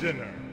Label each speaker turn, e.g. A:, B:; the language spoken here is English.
A: dinner.